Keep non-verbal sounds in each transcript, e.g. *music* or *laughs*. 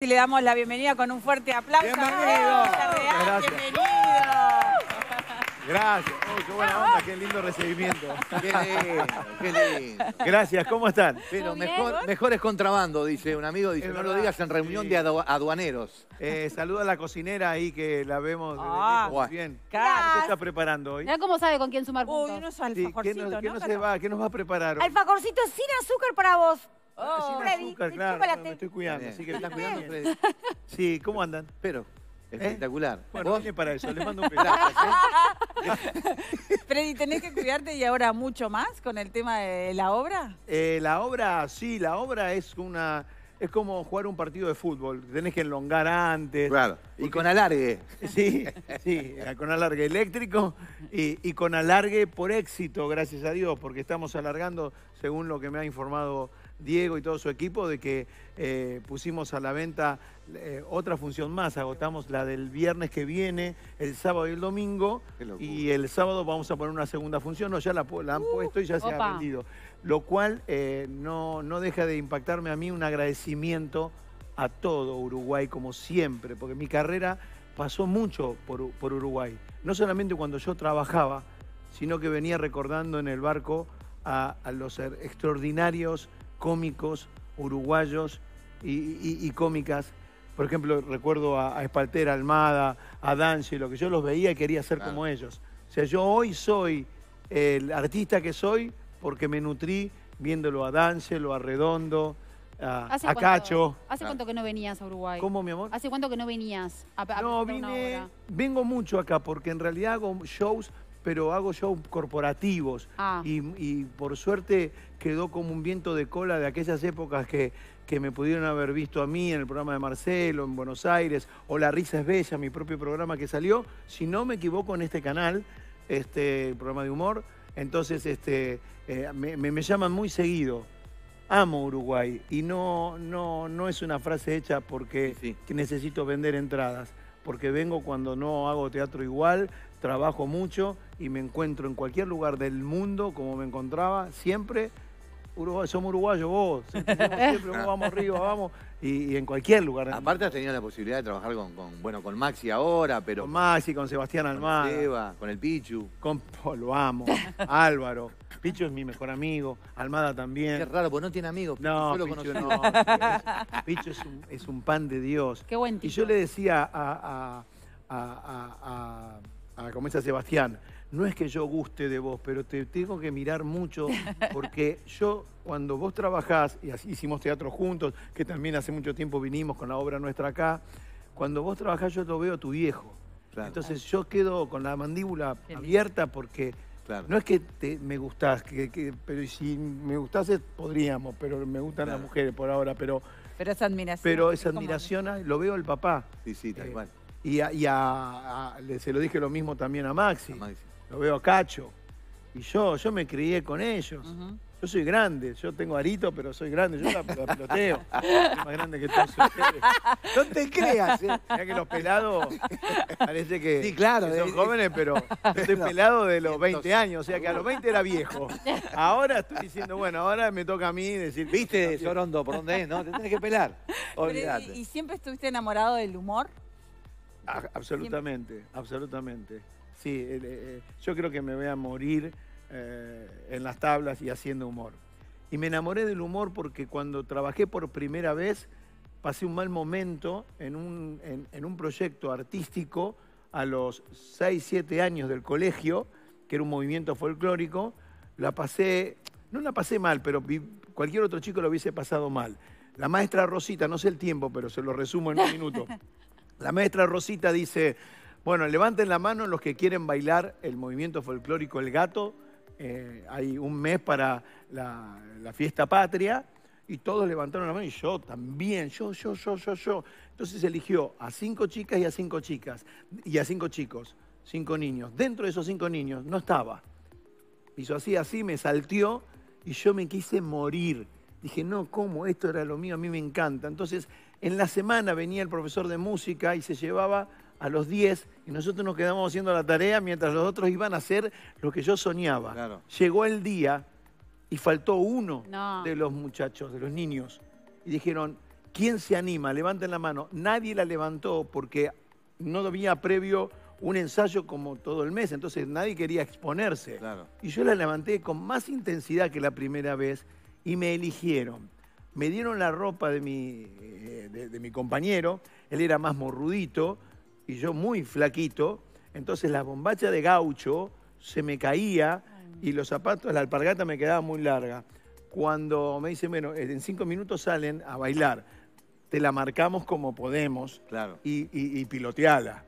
Y le damos la bienvenida con un fuerte aplauso. Bienvenido. Real, Gracias. Bienvenido. Gracias. Uy, qué buena onda, qué lindo recibimiento. Qué lindo, qué lindo. Gracias, ¿cómo están? Pero ¿Todo bien, mejor, es contrabando, dice un amigo. Dice, Es no lo digas en reunión sí. de adu- aduaneros. Eh, saluda a la cocinera ahí que la vemos Ah, bien. Claro. ¿Qué está preparando hoy? Cómo sabe con quién sumar Uy, puntos. unos Sí, ¿qué, alfajorcitos, nos, qué ¿no? nos Caro? se va? ¿Qué nos va a preparar hoy? Alfajorcito sin azúcar para vos. Sin Freddy, azúcar, claro, chocolate. me estoy cuidando, Bien. así que ¿Te estás cuidando, Freddy? Sí, ¿cómo andan? Pero, espectacular. Bueno, ¿Vos? vine para eso, les mando un *laughs* beso. *laughs* Freddy, ¿tenés que cuidarte y ahora mucho más con el tema de la obra? Eh, la obra, sí, la obra es una... Es como jugar un partido de fútbol. Tenés que enlongar antes. Claro. Y con alargue. Sí, sí, con alargue eléctrico y, y con alargue por éxito, gracias a Dios, porque estamos alargando, según lo que me ha informado Diego y todo su equipo, de que eh, pusimos a la venta eh, otra función más, agotamos la del viernes que viene, el sábado y el domingo, y el sábado vamos a poner una segunda función, no, ya la, han puesto y ya se ha vendido, lo cual eh, no, no deja de impactarme a mí un agradecimiento a todo Uruguay, como siempre, porque mi carrera pasó mucho por, por Uruguay. No solamente cuando yo trabajaba, sino que venía recordando en el barco a, a los extraordinarios cómicos uruguayos y, y- y cómicas. Por ejemplo, recuerdo a, a Espaltera, Almada, a D'Angelo, que yo los veía y quería ser Claro. como ellos. O sea, yo hoy soy el artista que soy porque me nutrí viéndolo a D'Angelo, a Redondo, a, ¿Hace a cuánto- Cacho. ¿Hace cuánto que no venías a Uruguay? ¿Cómo, mi amor? ¿Hace cuánto que no venías a, a No, vine, obra? vengo mucho acá porque en realidad hago shows, pero hago shows corporativos. Ah. Y, y por suerte quedó como un viento de cola de aquellas épocas que, que me pudieron haber visto a mí en el programa de Marcelo, en Buenos Aires, o La Risa es Bella, mi propio programa que salió, si no me equivoco, en este canal, este programa de humor. Entonces este, eh, me, me- me llaman muy seguido. Amo Uruguay y no, no, no es una frase hecha porque Sí, sí. que necesito vender entradas, porque vengo cuando no hago teatro igual, trabajo mucho y me encuentro en cualquier lugar del mundo como me encontraba, siempre. Uruguay, somos uruguayos vos, *laughs* siempre, vamos arriba, vamos, y, y en cualquier lugar. Aparte has tenido la posibilidad de trabajar con, con, bueno, con Maxi ahora, pero con Maxi, con Sebastián con Almada, Seba, con el Pichu. con oh, lo amo, *laughs* Álvaro, Picho es mi mejor amigo, Almada también. Qué raro, porque no tiene amigos. No, yo lo Picho conocí. no. *laughs* Picho es un, es un pan de Dios. Qué buen Y tipo. yo le decía a, a, a, a, a- a- como dice Sebastián, no es que yo guste de vos, pero te tengo que mirar mucho *laughs* porque yo cuando vos trabajás, y así hicimos teatro juntos, que también hace mucho tiempo vinimos con la obra nuestra acá, cuando vos trabajás yo lo veo a tu viejo. Claro. Entonces yo quedo con la mandíbula abierta porque Claro. no es que te- me gustás, que, que- pero si me gustase podríamos, pero me gustan Claro. las mujeres por ahora, pero, Pero esa admiración. pero es esa admiración ah, lo veo al papá. Sí, sí, tal Eh, cual. Y, a- y a- a- le- se lo dije lo mismo también a Maxi, A Maxi. lo veo a Cacho. Y yo, yo me crié con ellos. Yo soy grande, yo tengo arito, pero soy grande, yo la, la peloteo. *laughs* Soy más grande que todos ustedes. No te creas, ¿eh? Mirá que los pelados parece que, Sí, claro, que son eh, jóvenes, pero yo estoy pelado de los 20 años, o sea que a los 20 era viejo. Ahora estoy diciendo, bueno, ahora me toca a mí decir, ¿Viste, Sorondo, por dónde es? No, te tenés que pelar. Pero, Olvídate. ¿y, y siempre estuviste enamorado del humor? Ah, absolutamente, absolutamente. Sí, eh, eh, yo creo que me voy a morir eh, en las tablas y haciendo humor. Y me enamoré del humor porque cuando trabajé por primera vez pasé un mal momento en un, en, en un proyecto artístico a los 6, 7 años del colegio, que era un movimiento folclórico. La pasé, no la pasé mal, pero cualquier otro chico lo hubiese pasado mal. La maestra Rosita, no sé el tiempo, pero se lo resumo en un minuto. *laughs* La maestra Rosita dice, bueno, levanten la mano los que quieren bailar el movimiento folclórico El Gato. Eh, hay un mes para la, fiesta patria y todos levantaron la mano y yo también, yo, yo, yo, yo, yo. Entonces eligió a cinco chicas y a cinco chicas y a cinco chicos, cinco niños. Dentro de esos cinco niños no estaba. Hizo así, así, me salteó y yo me quise morir. Dije, no, ¿cómo? Esto era lo mío, a mí me encanta. Entonces, en la semana venía el profesor de música y se llevaba a los 10 y nosotros nos quedamos haciendo la tarea mientras los otros iban a hacer lo que yo soñaba. Claro. Llegó el día y faltó uno No. de los muchachos, de los niños. Y dijeron, ¿quién se anima? Levanten la mano. Nadie la levantó porque no había previo un ensayo como todo el mes, entonces nadie quería exponerse. Claro. Y yo la levanté con más intensidad que la primera vez y me eligieron. Me dieron la ropa de mi, eh, de, de mi compañero, él era más morrudito y yo muy flaquito, entonces la bombacha de gaucho se me caía y los zapatos, la alpargata me quedaba muy larga. Cuando me dicen, bueno, en cinco minutos salen a bailar, te la marcamos como podemos Claro. y, y, y piloteala.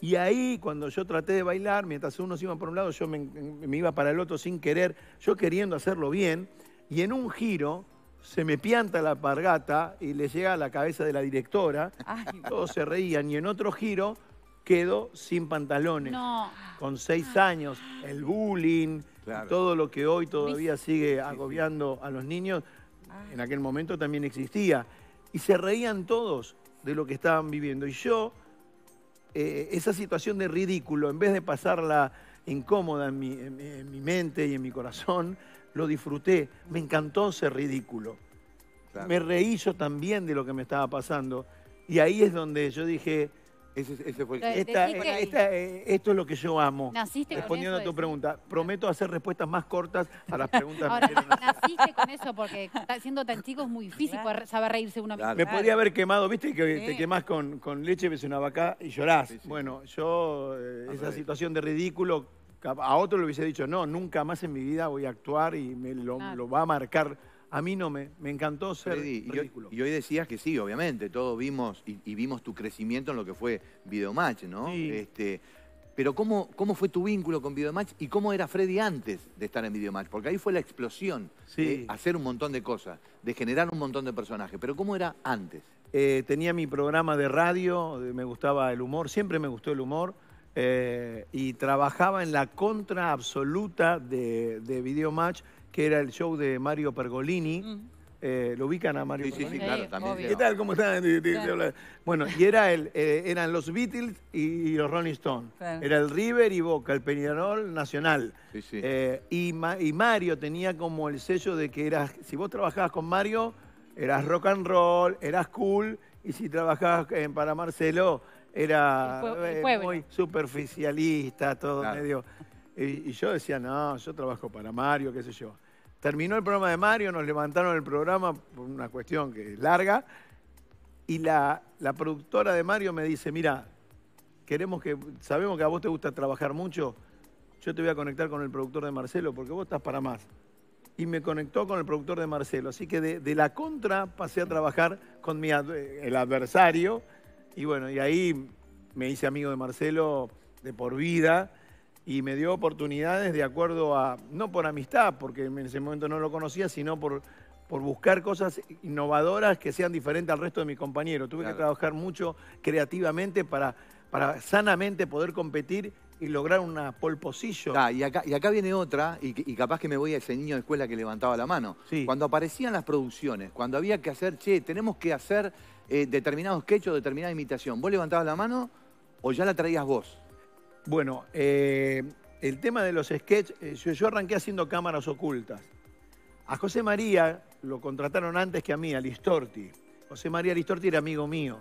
Y ahí, cuando yo traté de bailar, mientras unos iban por un lado, yo me, me iba para el otro sin querer, yo queriendo hacerlo bien, y en un giro se me pianta la alpargata y le llega a la cabeza de la directora, Ay, todos se reían, y en otro giro quedo sin pantalones, No. con seis años, el bullying, Claro. todo lo que hoy todavía sigue agobiando a los niños, en aquel momento también existía. Y se reían todos de lo que estaban viviendo. Y yo, eh, esa situación de ridículo, en vez de pasarla incómoda en mi, en mi- en mi mente y en mi corazón, lo disfruté. Me encantó ser ridículo. Claro. Me reí yo también de lo que me estaba pasando. Y ahí es donde yo dije, Ese, ese fue el esta- esta- eh, esto es lo que yo amo. Naciste con Respondiendo eso, a tu pregunta, prometo hacer respuestas más cortas a las preguntas. Ahora, que naciste con eso porque siendo tan chico es muy difícil poder saber reírse uno mismo. Claro. Me podría haber quemado, viste que te quemás con, con leche, ves una vaca y llorás. Sí, sí. Bueno, yo, eh, esa revés. situación de ridículo, a otro le hubiese dicho, no, nunca más en mi vida voy a actuar y me lo, Claro. lo va a marcar. A mí no me, me encantó ser Freddy, y hoy, ridículo. y hoy decías que sí, obviamente, todos vimos y, y vimos tu crecimiento en lo que fue Videomatch, ¿no? Sí. Este, pero ¿cómo, ¿cómo fue tu vínculo con Videomatch y cómo era Freddy antes de estar en Videomatch? Porque ahí fue la explosión Sí. de hacer un montón de cosas, de generar un montón de personajes. Pero ¿cómo era antes? Eh, tenía mi programa de radio, me gustaba el humor, siempre me gustó el humor, eh, y trabajaba en la contra absoluta de, de Videomatch, que era el show de Mario Pergolini. Mm. Eh, ¿Lo ubican a Mario Sí, sí, sí, Pergolini? claro, también. ¿Qué tal? ¿Cómo están? Claro. Bueno, y era el, eh, eran los Beatles y, y los Rolling Stones. Claro. Era el River y Boca, el Peñarol Nacional. Sí, sí. Eh, y, Ma- y Mario tenía como el sello de que eras, si vos trabajabas con Mario, eras rock and roll, eras cool, y si trabajabas eh, para Marcelo, era El pue- el eh, muy superficialista, todo Claro. medio. Y, y yo decía, no, yo trabajo para Mario, qué sé yo. Terminó el programa de Mario, nos levantaron el programa por una cuestión que es larga, y la, la productora de Mario me dice, mira, queremos que, sabemos que a vos te gusta trabajar mucho, yo te voy a conectar con el productor de Marcelo porque vos estás para más. Y me conectó con el productor de Marcelo. Así que de, de la contra pasé a trabajar con mi, ad- el adversario. Y bueno, y ahí me hice amigo de Marcelo de por vida y me dio oportunidades de acuerdo a, no por amistad, porque en ese momento no lo conocía, sino por, por buscar cosas innovadoras que sean diferentes al resto de mis compañeros. Tuve Claro. que trabajar mucho creativamente para, para sanamente poder competir y lograr una pole position. Ah, y, acá, y acá viene otra, y, y capaz que me voy a ese niño de escuela que levantaba la mano. Sí. Cuando aparecían las producciones, cuando había que hacer, che, tenemos que hacer eh, determinado sketch o determinada imitación, ¿vos levantabas la mano o ya la traías vos? Bueno, eh, el tema de los sketches, eh, yo, yo arranqué haciendo cámaras ocultas. A José María lo contrataron antes que a mí, a Listorti. José María Listorti era amigo mío.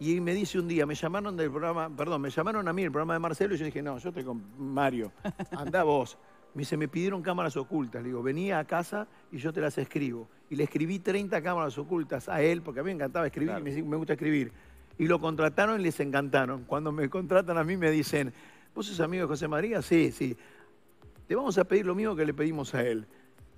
Y me dice un día, me llamaron del programa, perdón, me llamaron a mí el programa de Marcelo y yo dije, no, yo estoy con Mario, *laughs* anda vos. Me dice, me pidieron cámaras ocultas. Le digo, venía a casa y yo te las escribo. Y le escribí 30 cámaras ocultas a él, porque a mí me encantaba escribir Claro. y me, me gusta escribir. Y lo contrataron y les encantaron. Cuando me contratan a mí me dicen, ¿vos sos amigo de José María? Sí, sí. Te vamos a pedir lo mismo que le pedimos a él.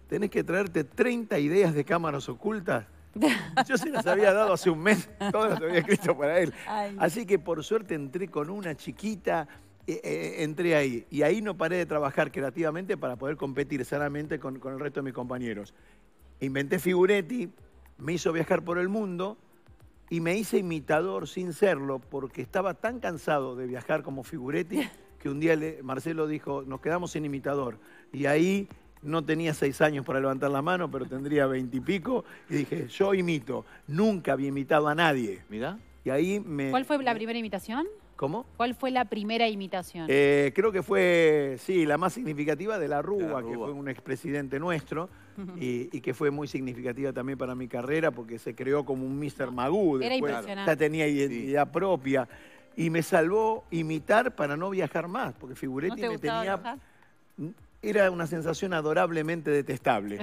Tenés que traerte 30 ideas de cámaras ocultas. *laughs* Yo se las había dado hace un mes, todas las había escrito para él. Ay. Así que por suerte entré con una chiquita, eh, eh, entré ahí. Y ahí no paré de trabajar creativamente para poder competir sanamente con, con el resto de mis compañeros. Inventé Figuretti, me hizo viajar por el mundo y me hice imitador sin serlo porque estaba tan cansado de viajar como Figuretti *laughs* que un día le- Marcelo dijo, nos quedamos sin imitador. Y ahí no tenía seis años para levantar la mano, pero tendría veintipico. Y, dije, yo imito. Nunca había imitado a nadie. Mirá. Y ahí me... ¿Cuál fue la primera imitación? ¿Cómo? ¿Cuál fue la primera imitación? Eh, creo que fue, sí, la más significativa de la Rúa, que Rúa. fue un expresidente nuestro y, y que fue muy significativa también para mi carrera porque se creó como un Mr. Magoo. Era después impresionante. Ya tenía identidad propia y me salvó imitar para no viajar más, porque ¿No Figuretti te me tenía... viajar? Era una sensación adorablemente detestable,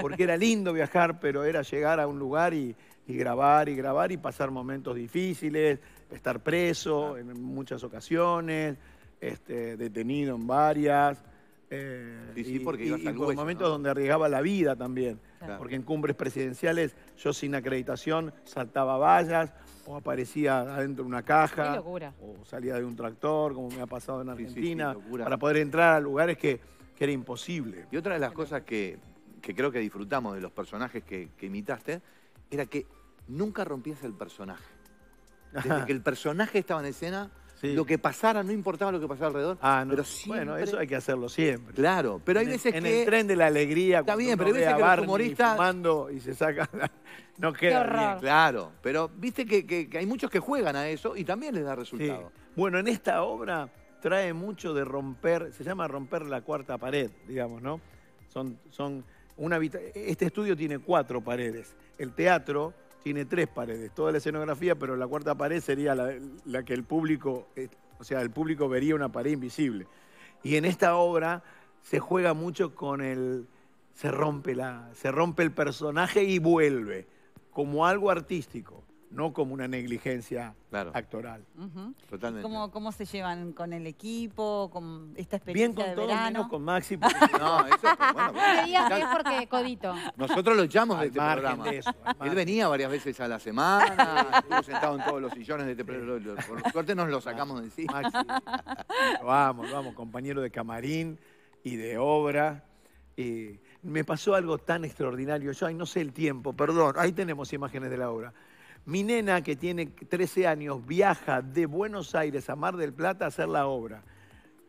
porque era lindo viajar, pero era llegar a un lugar y, y grabar y grabar y pasar momentos difíciles, estar preso en muchas ocasiones, este, detenido en varias. eh, Sí, sí, y- porque y- ibas y al por hueso, momentos ¿no? donde arriesgaba la vida también, Claro. porque en cumbres presidenciales yo sin acreditación saltaba vallas o aparecía adentro de una caja Qué locura. o salía de un tractor, como me ha pasado en Sí, sí, sí, Argentina, locura. para poder entrar a lugares que, que era imposible. Y otra de las cosas que, que creo que disfrutamos de los personajes que, que imitaste era que nunca rompías el personaje. Desde que el personaje estaba en escena, Sí. lo que pasara, no importaba lo que pasara alrededor. Ah, no. pero Bueno, siempre- eso hay que hacerlo siempre. Claro, pero hay En veces en que... el tren de la alegría, Está cuando bien, uno pero hay ve veces que los humoristas- fumando y se saca, no queda bien. Claro, pero viste que, que- que hay muchos que juegan a eso y también les da Sí. resultado. Bueno, en esta obra trae mucho de romper, se llama romper la cuarta pared, digamos, ¿no? Son, son una este estudio tiene cuatro paredes. El teatro tiene tres paredes, toda la escenografía, pero la cuarta pared sería la, que el público, eh, o sea, el público vería una pared invisible. Y en esta obra se juega mucho con el, se rompe la, se rompe el personaje y vuelve como algo artístico, no como una negligencia Claro. actoral. Totalmente. ¿Cómo, ¿Cómo se llevan con el equipo, con esta Bien experiencia con de todos, verano? menos con Maxi. *laughs* porque- No, eso, bueno, No digas que es porque Codito. nosotros lo echamos de este programa. de eso, Él venía varias veces a la semana, estuvo sentado en todos los sillones de este programa. Por suerte nos lo sacamos de encima. Maxi. Lo amo, lo amo, compañero de camarín y de obra. Y me pasó algo tan extraordinario. Yo, ay, no sé el tiempo, perdón. Ahí tenemos imágenes de la obra. Mi nena, que tiene 13 años, viaja de Buenos Aires a Mar del Plata a hacer la obra.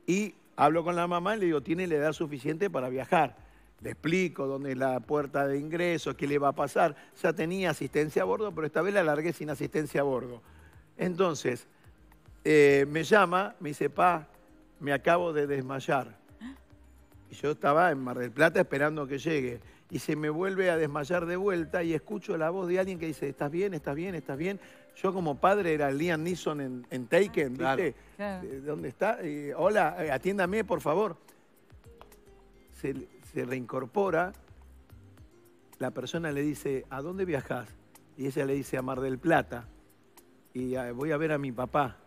Y hablo con la mamá y le digo, ¿tiene la edad suficiente para viajar? Le explico dónde es la puerta de ingreso, qué le va a pasar. Ya tenía asistencia a bordo, pero esta vez la largué sin asistencia a bordo. Entonces, eh, me llama, me dice, pa, me acabo de desmayar. Y yo estaba en Mar del Plata esperando que llegue. Y se me vuelve a desmayar de vuelta y escucho la voz de alguien que dice, ¿estás bien? ¿Estás bien? ¿Estás bien? Yo como padre era Liam Neeson en, en Taken, ¿viste? Claro. ¿De ¿Dónde está? Y, Hola, eh, atiéndame, por favor. Se, se reincorpora, la persona le dice, ¿a dónde viajas? Y ella le dice, a Mar del Plata. Y "Ah, voy a ver a mi papá.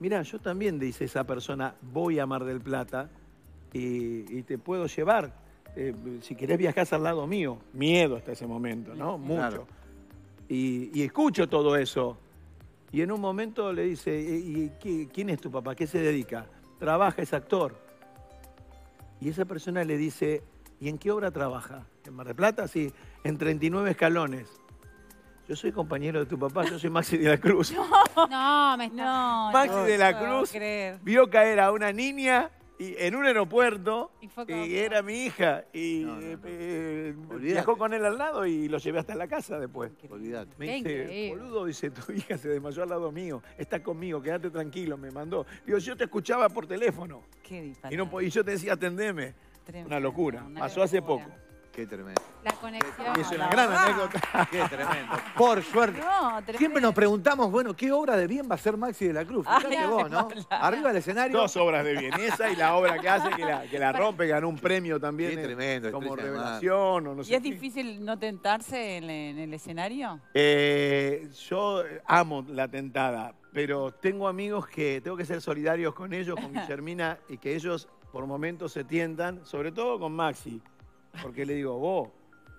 Mira, yo también, dice esa persona, voy a Mar del Plata y, y te puedo llevar. Eh, si querés viajás al lado mío. Miedo hasta ese momento, ¿no? Mucho. Claro. Y, y escucho todo eso. Y en un momento le dice, ¿y, y qué- quién es tu papá? ¿Qué se dedica? Trabaja, es actor. Y esa persona le dice, ¿y en qué obra trabaja? ¿En Mar del Plata? Sí, en 39 escalones. Yo soy compañero de tu papá, yo soy Maxi de la Cruz. *laughs* No, me está... No, Maxi no de la Cruz creer. vio caer a una niña y, en un aeropuerto Y fue y, como- era mi hija. Y No, no, no. eh, viajó con él al lado y lo llevé hasta la casa después. Olvídate. Me dice, increíble. boludo, dice, tu hija se desmayó al lado mío, está conmigo, quédate tranquilo, me mandó. Digo, yo te escuchaba por teléfono Qué y, no, y yo te decía, atendeme. Tremendo, Una locura, una pasó hace poco. Qué tremendo. La conexión. Y es una gran verdad. anécdota. Qué tremendo. Por suerte. No, tremendo. Siempre nos preguntamos, bueno, ¿qué obra de bien va a ser Maxi de la Cruz? Fíjate Ay, *laughs* vos, ¿no? *laughs* Arriba del escenario. Dos obras de bien, esa y la obra que hace, que la, que la *laughs* rompe, ganó un premio también. Qué eh, tremendo, Como revelación o no sé ¿Y es qué. difícil no tentarse en, en el escenario? Eh, yo amo la tentada, pero tengo amigos que tengo que ser solidarios con ellos, con Guillermina, y que ellos por momentos se tientan, sobre todo con Maxi, porque le digo, vos,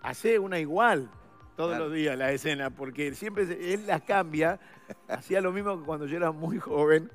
hacé una igual todos Claro. los días la escena, porque siempre él las cambia, *laughs* hacía lo mismo que cuando yo era muy joven,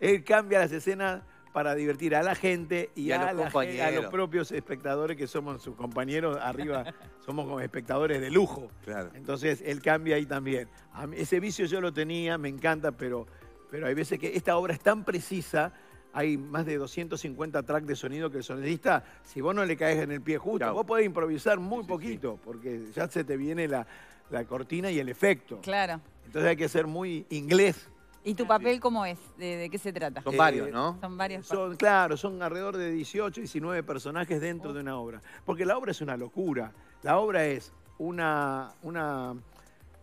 él cambia las escenas para divertir a la gente y, Y a los la a los propios espectadores que somos sus compañeros arriba, *laughs* somos como espectadores de lujo. Claro. Entonces él cambia ahí también. Mí- ese vicio yo lo tenía, me encanta, pero, pero hay veces que esta obra es tan precisa, hay más de 250 tracks de sonido que el sonidista, si vos no le caes en el pie justo, vos podés improvisar muy Sí, sí, poquito, porque ya se te viene la, la cortina y el efecto. Claro. Entonces hay que ser muy inglés ¿Y tu papel cómo es? ¿De, de qué se trata? Son Eh, varios, ¿no? Son varios. Son, claro, son alrededor de 18, 19 personajes dentro de una obra. Porque la obra es una locura. La obra es una, una,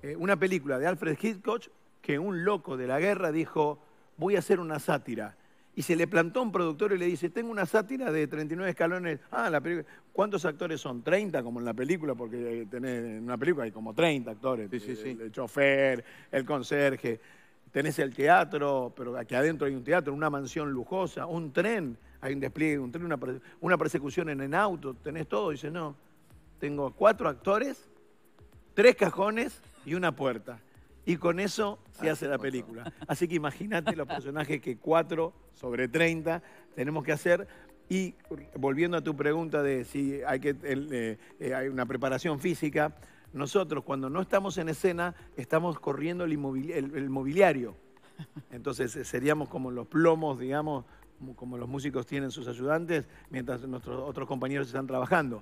eh, una película de Alfred Hitchcock que un loco de la guerra dijo, voy a hacer una sátira. Y se le plantó a un productor y le dice, tengo una sátira de 39 escalones. Ah, la película. ¿Cuántos actores son? 30 como en la película, porque tenés, en una película hay como 30 actores. Sí, sí, sí. El, el chofer, el conserje. Tenés el teatro, pero aquí adentro hay un teatro, una mansión lujosa, un tren, hay un despliegue de un tren, una, una persecución en el auto, tenés todo. Dice, no, tengo cuatro actores, tres cajones y una puerta. Y con eso se hace la película. Así que imagínate los personajes que cuatro sobre 30 tenemos que hacer. Y volviendo a tu pregunta de si hay, que, eh, eh, hay una preparación física, nosotros cuando no estamos en escena estamos corriendo el, inmobili- el- el mobiliario. Entonces eh, seríamos como los plomos, digamos, como los músicos tienen sus ayudantes, mientras nuestros otros compañeros están trabajando.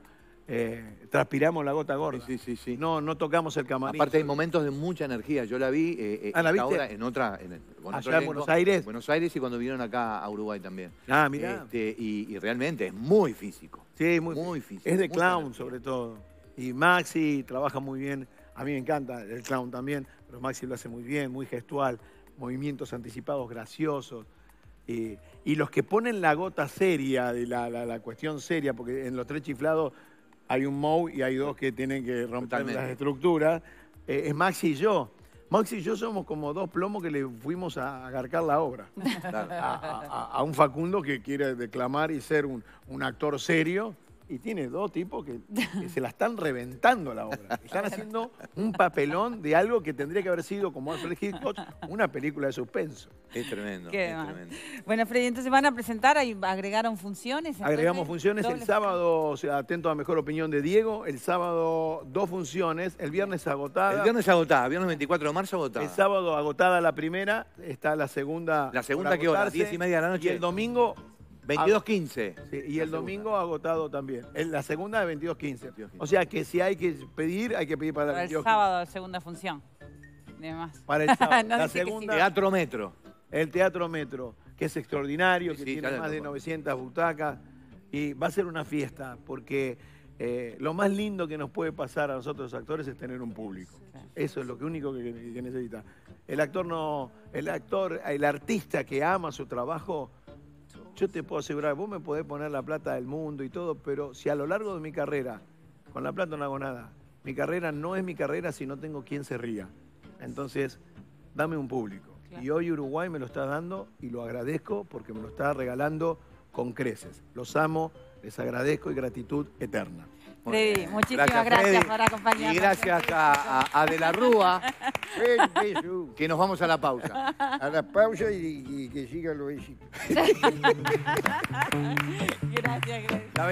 Eh, transpiramos la gota gorda. Sí, sí, sí. No, no tocamos el camarín. Aparte hay momentos de mucha energía. Yo la vi eh, eh, Ah, ¿la viste? obra en otra, en, el- con Allá otro en elenco, Buenos Aires. en Buenos Aires y cuando vinieron acá a Uruguay también. Ah, mirá. Este, y, y realmente es muy físico. Sí, muy, Muy físico, Es de clown energía. sobre todo. Y Maxi trabaja muy bien. A mí me encanta el clown también, pero Maxi lo hace muy bien, muy gestual, movimientos anticipados graciosos. Y, y los que ponen la gota seria, de la, la- la cuestión seria, porque en los tres chiflados hay un Mou y hay dos que tienen que romper Totalmente. las estructuras, eh, es Maxi y yo. Maxi y yo somos como dos plomos que le fuimos a agarcar la obra. Claro. a, a- a un Facundo que quiere declamar y ser un, un actor serio. Y tiene dos tipos que, que *laughs* se la están reventando la obra. Están haciendo un papelón de algo que tendría que haber sido, como Alfred Hitchcock, una película de suspenso. Es tremendo. Qué es mal. tremendo. Bueno, Freddy, entonces van a presentar, ahí agregaron funciones. entonces, Agregamos funciones el sábado, o sea, atento a mejor opinión de Diego. El sábado, dos funciones. El viernes agotada. El viernes agotada, viernes 24 de marzo agotada. El sábado agotada la primera. Está la segunda. ¿La segunda qué hora? agotarse. ¿Diez y media de la noche? Y el domingo 22.15. Sí, y el domingo agotado también. En la segunda de 22.15. 22.15. O sea que si hay que pedir, hay que pedir para, Para el 22.15. sábado, segunda función. De más. Para el *laughs* sábado. No la sí. segunda, Teatro Metro. el Teatro Metro, que es extraordinario, Sí, que sí, tiene más de conozco. 900 butacas. Y va a ser una fiesta, porque eh, lo más lindo que nos puede pasar a nosotros los actores es tener un público. Eso es lo que único que, que necesita. El actor no, el actor, el artista que ama su trabajo, yo te puedo asegurar, vos me podés poner la plata del mundo y todo, pero si a lo largo de mi carrera, con la plata no hago nada, mi carrera no es mi carrera si no tengo quien se ría. Entonces, dame un público. Claro. Y hoy Uruguay me lo está dando y lo agradezco porque me lo está regalando con creces. Los amo, les agradezco y gratitud eterna. Freddy, muchísimas gracias, Freddy. por acompañarnos. Y gracias a, a- a De la Rúa, que nos vamos a la pausa. A la pausa y, y que sigan los éxitos. *laughs* Gracias. La